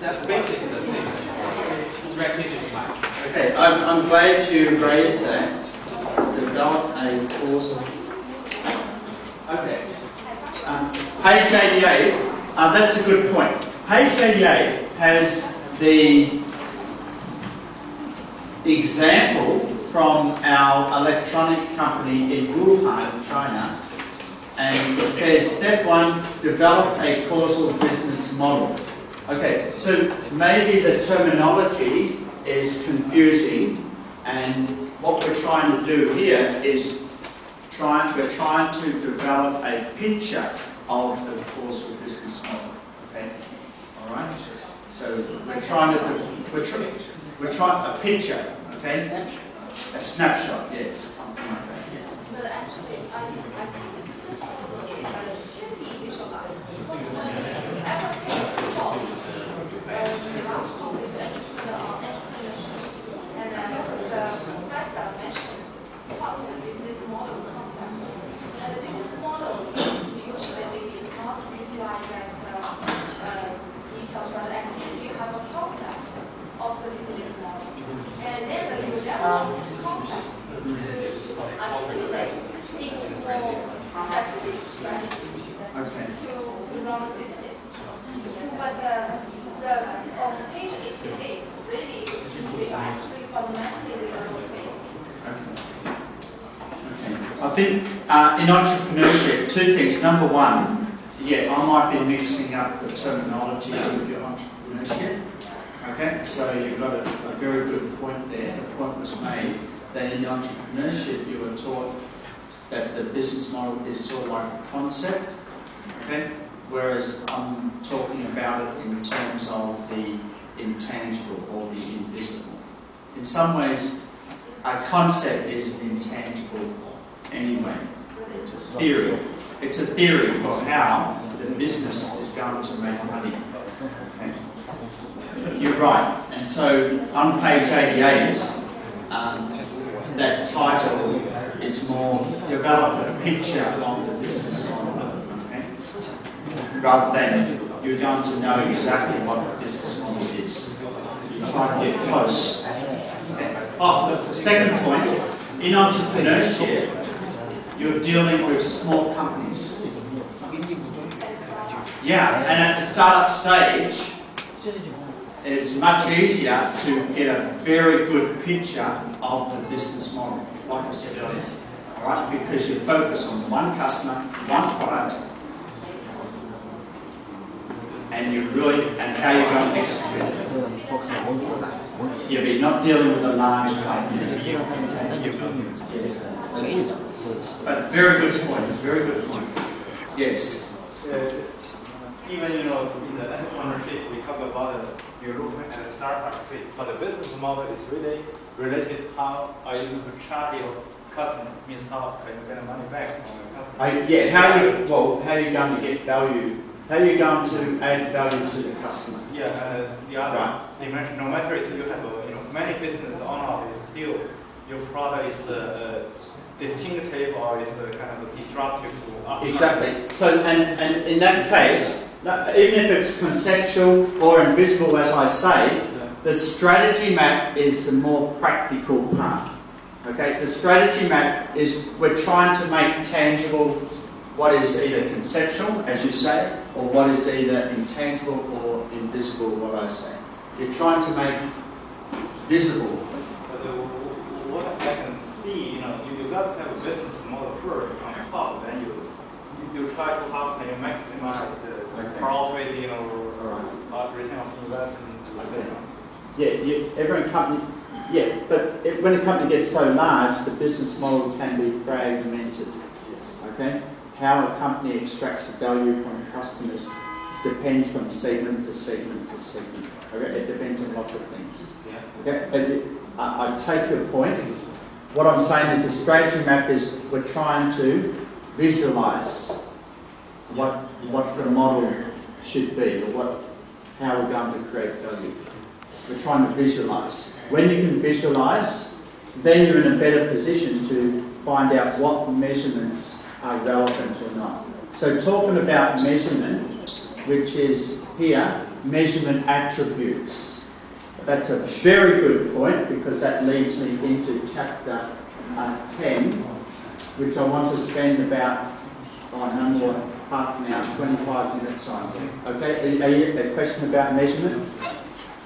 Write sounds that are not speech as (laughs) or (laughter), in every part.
That's basically the same strategic plan. Okay, I'm, I'm glad you raised that. Develop a causal. Okay. Um, page 88, uh, that's a good point. Page 88 has the example from our electronic company in Wuhan, China. And it says step one, develop a causal business model. Okay, so maybe the terminology is confusing, and what we're trying to do here is trying, we're trying to develop a picture of the causal business model. Okay, all right. So we're trying to, we're trying, we're trying a picture. Okay, a snapshot. Yes, something like that. Actually, I, I think this uh, should be visualized because when you ever take a course, uh, the last course is entrepreneur on entrepreneurship, and uh, the professor mentioned about the business model concept. And the business model usually maybe it's not utilize that uh, uh, details, but at least you have a concept of the business model. And then you leverage this concept to articulate into more specific strategies Okay. to, business. But uh, the, on page 88, really, they are actually fundamentally the. Okay. Okay. I think uh, in entrepreneurship, two things. Number one, yeah, I might be mixing up the terminology with your entrepreneurship. Okay, so you've got a, a very good point there. The point was made that in entrepreneurship you were taught that the business model is sort of like a concept. Okay, whereas I'm talking about it in terms of the intangible or the invisible. In some ways, a concept is intangible anyway. It's a theory. It's a theory for how the business is going to make money. Okay. You're right. And so on page 88, um, that title is more develop a picture of the business. Rather than you're going to know exactly what the business model is. Try to get close. Oh, the second point, in entrepreneurship, you're dealing with small companies. Yeah, and at the startup stage, it's much easier to get a very good picture of the business model, like I said earlier. All right, because you focus on one customer, one product, and you really, and how you're going to execute it. You'll be not dealing with a large company. But very good point, very good point. Yes. Uh, even you know in the entrepreneurship we talk about the European and startup phase, but the business model is really related to how are you going to charge your customer, means how can you get money back from your customer. Uh, yeah, how you, well, how are you going to get value? How are you going to add value to the customer? Yeah, uh, the other Right. dimension, no matter if you have uh, you know many business or not, still your product is uh, uh, distinctive or is uh, kind of disruptive to Exactly. So, and, and in that case, even if it's conceptual or invisible, as I say, the strategy map is the more practical part. Okay, the strategy map is we're trying to make tangible what is either conceptual, as you say, or what is either intangible or invisible, what I say. You're trying to make visible. But uh, what I can see, you know, you, you got to have a business model first on top, then you you, you try to how can you maximize the Okay. profit, you know, Alright. uh, return on investment, Okay. Yeah, you, every company, yeah, but it, when a company gets so large, the business model can be fragmented. Yes. Okay? How a company extracts value from customers depends from segment to segment to segment. Okay? It depends on lots of things. Yeah. Okay? It, I, I take your point. What I'm saying is the strategy map is we're trying to visualize what, what the model should be or what, how we're going to create value. We're trying to visualize. When you can visualize, then you're in a better position to find out what measurements are relevant or not. So talking about measurement, which is here, measurement attributes. That's a very good point because that leads me into chapter uh, 10, which I want to spend about oh, no more half an hour, 25 minutes on. Okay, you, a question about measurement?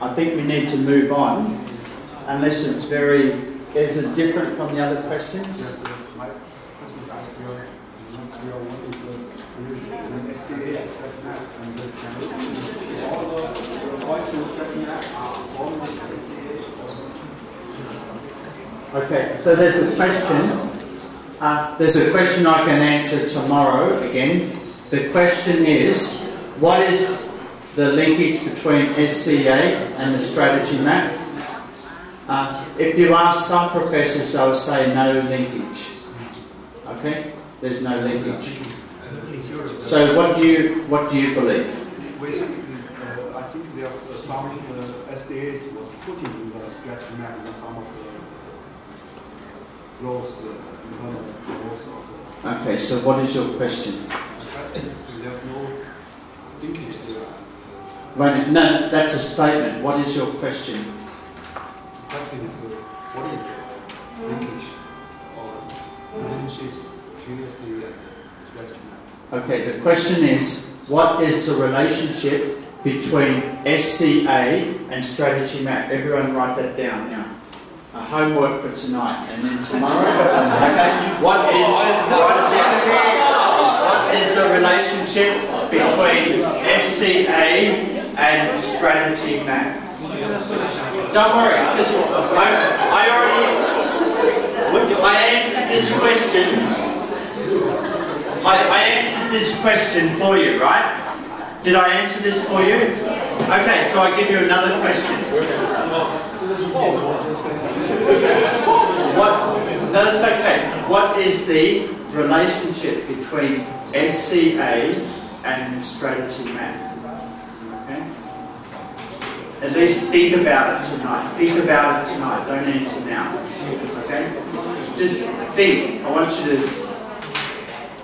I think we need to move on, unless it's very, is it different from the other questions? Yes, yes, my question is asked here, Okay, so there's a question. Uh, there's a question I can answer tomorrow again. The question is, what is the linkage between SCA and the strategy map? Uh, if you ask some professors, they'll say no linkage. Okay, there's no linkage. So what do you what do you believe? Uh, I think there's some uh, was put into the sketch map in some of the growth, uh, internal growth also. Okay, so what is your question? The question is, there's no linkage there. Right, no, that's a statement. What is your question? The question is, between SCA and sketch map? Okay, the question is, what is the relationship between SCA and strategy map? Everyone write that down now. A homework for tonight and then tomorrow. (laughs) Okay, what is, what is, what is the relationship between SCA and strategy map? Don't worry, because I, I already, I answered this question I, I answered this question for you, right? Did I answer this for you? Okay, so I give you another question. What? No, that's okay. What is the relationship between SCA and strategy map? Okay. At least think about it tonight. Think about it tonight. Don't answer now. Okay. Just think. I want you to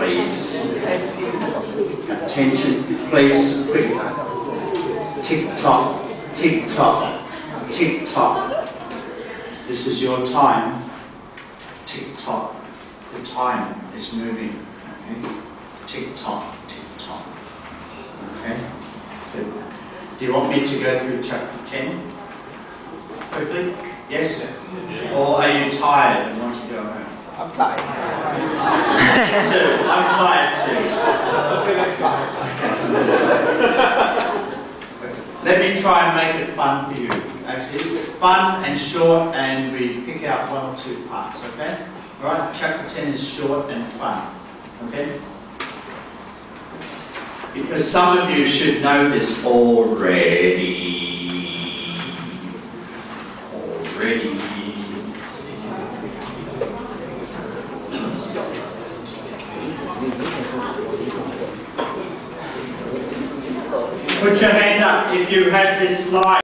please? Attention, please. Quick. Tick tock. Tick tock. Tick tock. This is your time. Tick tock. The time is moving. Okay. Tick tock. Tick tock. Okay. So, do you want me to go through chapter 10? Quickly? Yes, sir. Or are you tired and want to go? I'm tired. Too. (laughs) I'm tired too. Let me try and make it fun for you. Actually, fun and short, and we pick out one or two parts. Okay? All right. Chapter 10 is short and fun. Okay? Because some of you should know this already. Already. Put your hand up if you have this slide.